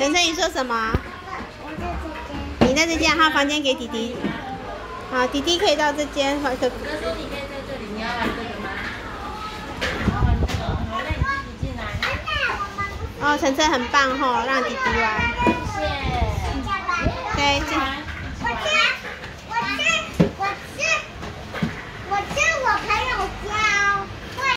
晨晨，你说什么？你在这间，号房间给弟弟。好，弟弟可以到这间。哥说，哦，晨晨很棒吼、让弟弟玩。